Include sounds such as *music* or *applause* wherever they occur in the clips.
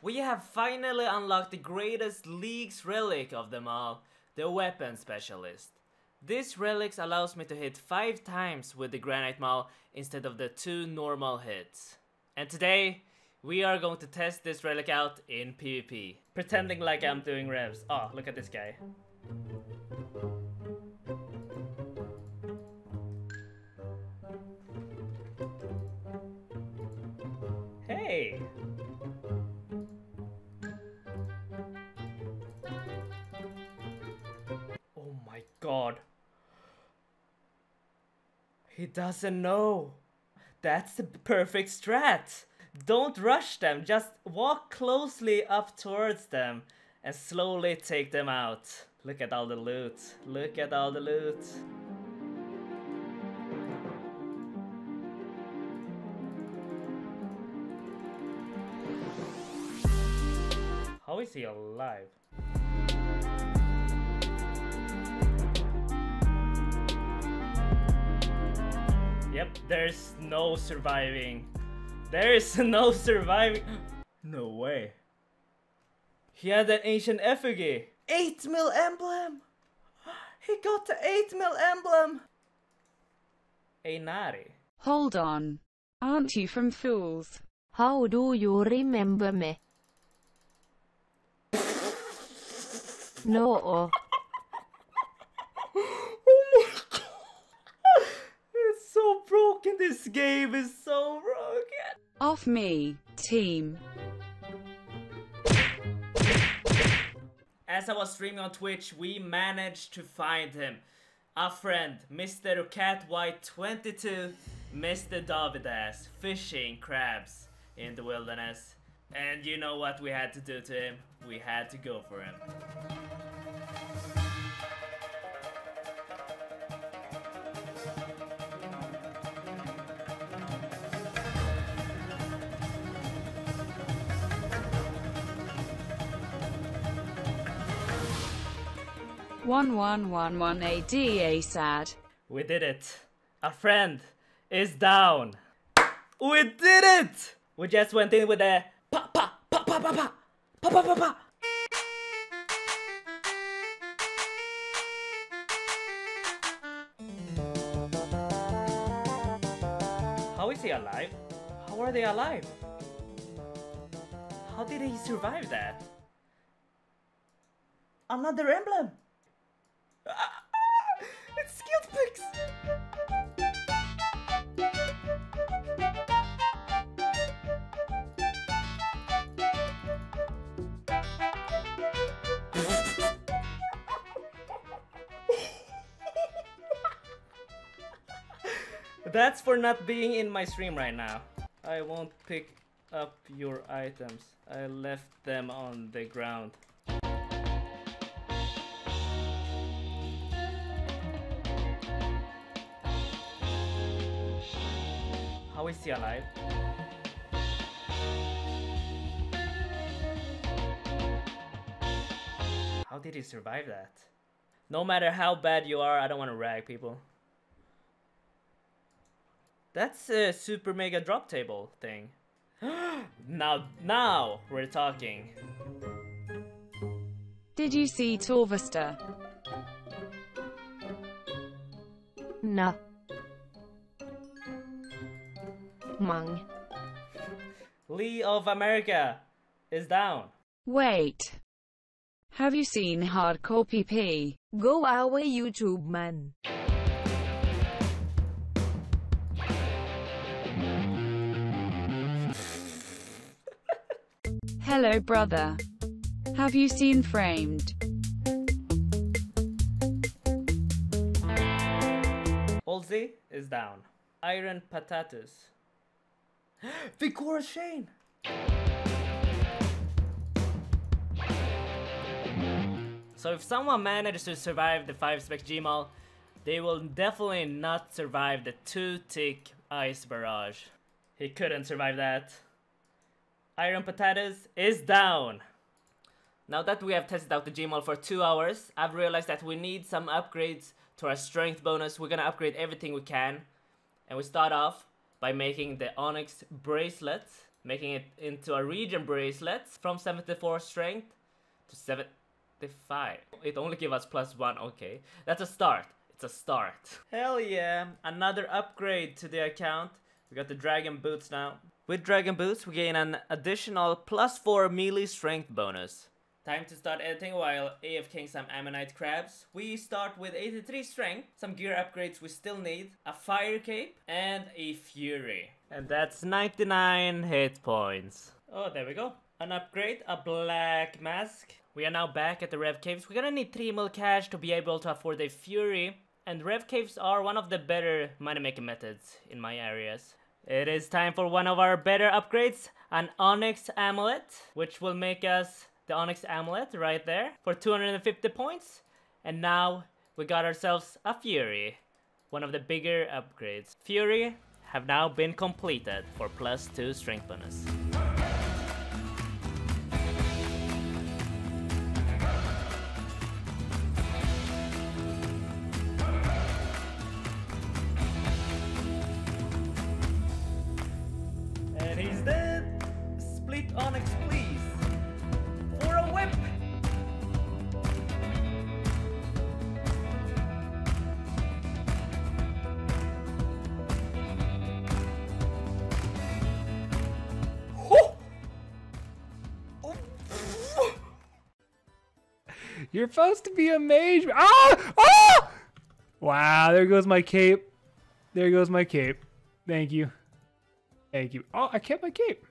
We have finally unlocked the greatest League's relic of them all, the Weapon Specialist. This relic allows me to hit 5 times with the Granite Maul instead of the 2 normal hits. And today, we are going to test this relic out in PvP. Pretending like I'm doing revs. Oh, look at this guy. Hey! Doesn't know. That's the perfect strat. Don't rush them, just walk closely up towards them and slowly take them out. Look at all the loot. Look at all the loot. How is he alive? Yep, there's no surviving. There is *laughs* no surviving. No way. He had an ancient effigy. 8 mil emblem! *gasps* He got the 8 mil emblem! Einari. Hold on. Aren't you from Fools? How do you remember me? No. Oh my god! It's so broken, this game is so broken! Off me, team. As I was streaming on Twitch, we managed to find him. Our friend, Mr. Catwhite22, Mr. Davidas, fishing crabs in the wilderness. And you know what we had to do to him? We had to go for him. One one one one ADA sad. We did it. Our friend is down. We did it! We just went in with a pa pa pa pa pa pa pa pa pa pa. How is he alive? How are they alive? How did he survive that? Another emblem! That's for not being in my stream right now. I won't pick up your items. I left them on the ground. How is he alive? How did he survive that? No matter how bad you are, I don't want to rag people. That's a super mega drop table thing. *gasps* now, now we're talking. Did you see Torvesta? Na. Mang. Lee of America is down. Wait. Have you seen Hardcore PP? Go away YouTube man. Hello brother. Have you seen Framed? Halsey is down. Iron Potatoes. *gasps* Vigor Shane! So if someone manages to survive the 5 spec Gmaul, they will definitely not survive the 2 tick ice barrage. He couldn't survive that. Iron Potatoes is down. Now that we have tested out the Gmaul for 2 hours, I've realized that we need some upgrades to our strength bonus. We're gonna upgrade everything we can. And we start off by making the Onyx bracelet. making it into a regen bracelet from 74 strength to 75. It only gives us plus 1, okay. That's a start. It's a start. Hell yeah, another upgrade to the account. We got the dragon boots now. With dragon boots, we gain an additional plus 4 melee strength bonus. Time to start editing while AFKing some ammonite crabs. We start with 83 strength, some gear upgrades we still need, a fire cape, and a fury. And that's 99 hit points. Oh, there we go. An upgrade, a black mask. We are now back at the Rev Caves. We're gonna need 3 mil cash to be able to afford a fury. And Rev Caves are one of the better money making methods in my areas. It is time for one of our better upgrades, an Onyx Amulet, which will make us the Onyx Amulet right there for 250 points. And now we got ourselves a Fury, one of the bigger upgrades. Fury have now been completed for plus 2 strength bonus. Onyx, please. For a whip. Oh. You're supposed to be a mage. Ah! Ah! Wow, there goes my cape. There goes my cape. Thank you. Thank you. Oh, I kept my cape.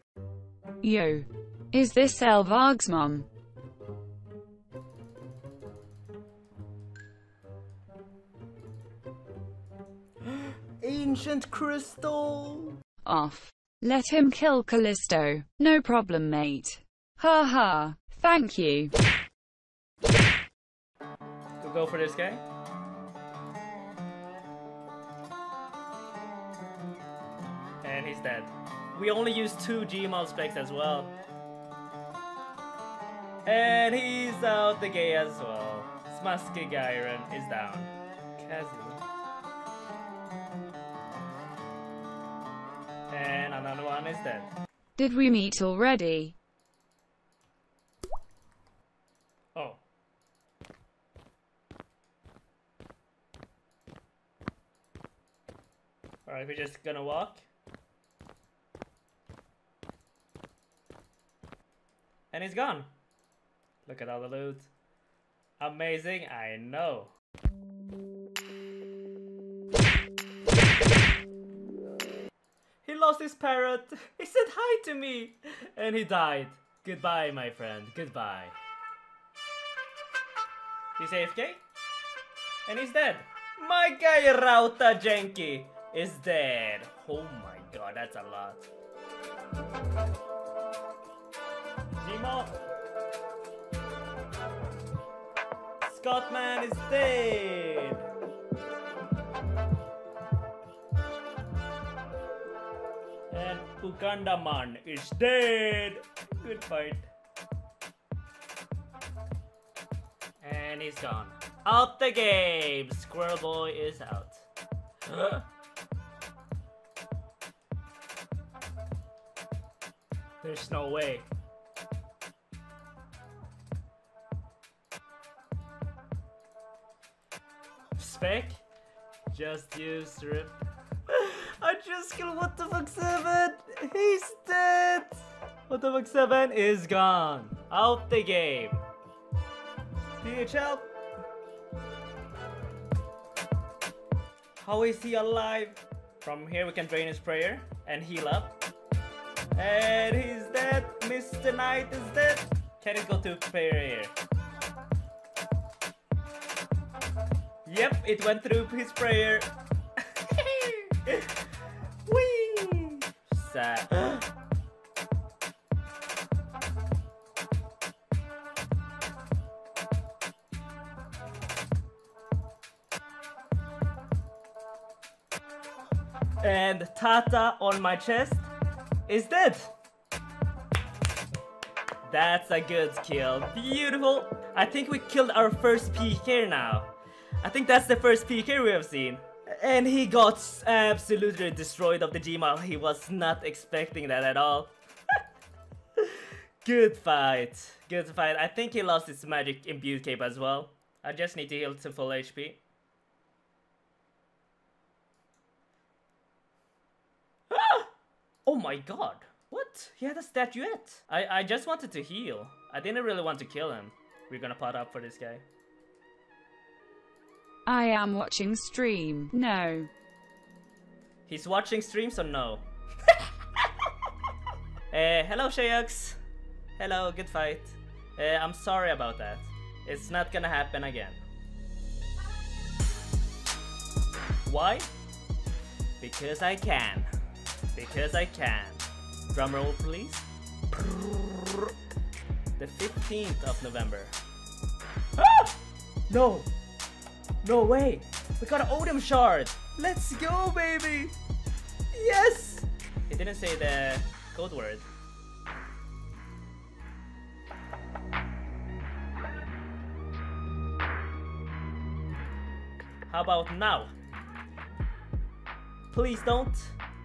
Yo. Is this Elvarg's mom? *gasps* Ancient crystal. Off. Let him kill Callisto. No problem, mate. Ha ha. Thank you. We'll go for this guy. And he's dead. We only use two Gmaul specs as well. And he's out the gate as well. Smaski Gyron is down. Kazu. And another one is dead. Did we meet already? Oh. Alright, we're just gonna walk. And he's gone. Look at all the loot. Amazing, I know. He lost his parrot. *laughs* He said hi to me. And he died. Goodbye, my friend. Goodbye. He's AFK? And he's dead. My guy Rauta Jenki is dead. Oh my god, that's a lot. Scottman is dead. And Uganda man is dead. Good fight. And he's gone. Out the game! Squirrel Boy is out. There's no way. Spec? Just use rip. I just killed What the fuck 7! He's dead! What the fuck 7 is gone. Out the game. DHL? How is he alive? From here we can drain his prayer and heal up. And he's dead. Mr. Knight is dead. Can it go to prayer here? Yep, it went through his prayer. *laughs* Whee! Sad. *gasps* and Tata on my chest is dead. That's a good kill. Beautiful. I think we killed our first PK now. I think that's the first PK we have seen. And he got absolutely destroyed of the Gmaul. He was not expecting that at all. *laughs* Good fight. Good fight. I think he lost his magic imbued cape as well. I just need to heal to full HP. *gasps* Oh my god. What? He had a statuette. I, I just wanted to heal. I didn't really want to kill him. We're gonna pot up for this guy. I am watching stream. No. He's watching streams or no? uh, *laughs* hello Shayux. Hello, good fight. Uh, I'm sorry about that. It's not gonna happen again. Why? Because I can. Because I can. Drumroll please. The 15th of November. Ah! No! No way! We got an Odium shard! Let's go, baby! Yes! He didn't say the code word. How about now? Please don't.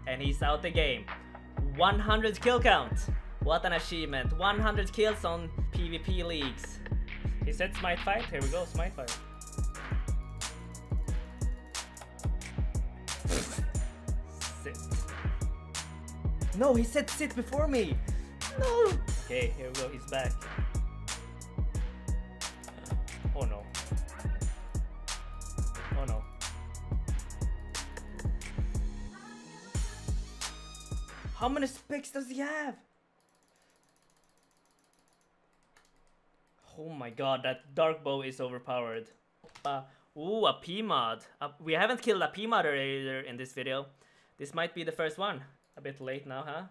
And he's out the game. 100 kill count. What an achievement. 100 kills on PvP leagues. He said smite fight. Here we go, smite fight. No, he said sit before me. No. Okay, here we go. He's back. Oh no. Oh no. How many specs does he have? Oh my god, that dark bow is overpowered. Uh, ooh, a P-mod. Uh, we haven't killed a P-mod either in this video. This might be the first one. A bit late now, huh?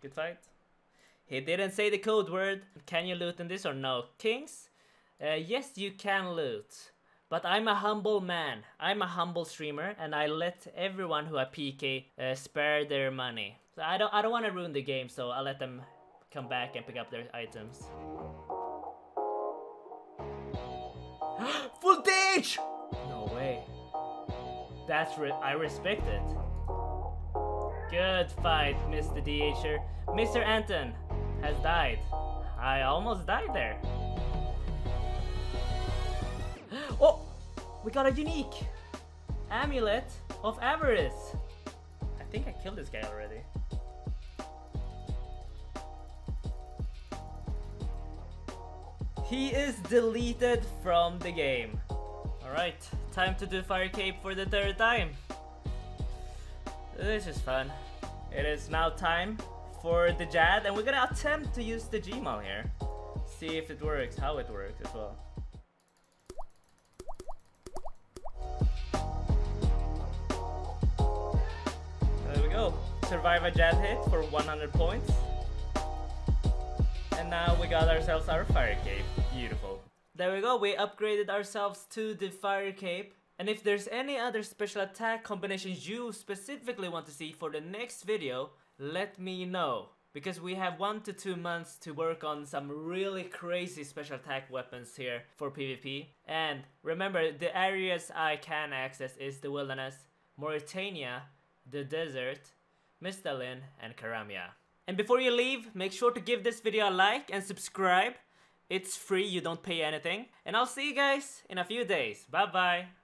Good fight. He didn't say the code word. Can you loot in this or no? Kings? Uh, yes, you can loot. But I'm a humble man. I'm a humble streamer, and I let everyone who I PK uh, spare their money. So I don't, I don't want to ruin the game, so I'll let them come back and pick up their items. *gasps* Way. That's re I respect it. Good fight, Mr. DHer. Mr. Anton has died. I almost died there. *gasps* Oh! We got a unique amulet of avarice. I think I killed this guy already. He is deleted from the game. Alright, time to do Fire Cape for the third time. This is fun. It is now time for the Jad, and we're gonna attempt to use the Gmaul here. See if it works, how it works as well. There we go. Survive a Jad hit for 100 points. And now we got ourselves our Fire Cape. Beautiful. There we go, we upgraded ourselves to the Fire Cape. And if there's any other special attack combinations you specifically want to see for the next video, let me know. Because we have one to two months to work on some really crazy special attack weapons here for PvP. And remember, the areas I can access is the wilderness, Morytania, the desert, Misthalin, and Karamja. And before you leave, make sure to give this video a like and subscribe. It's free, you don't pay anything. And I'll see you guys in a few days. Bye bye.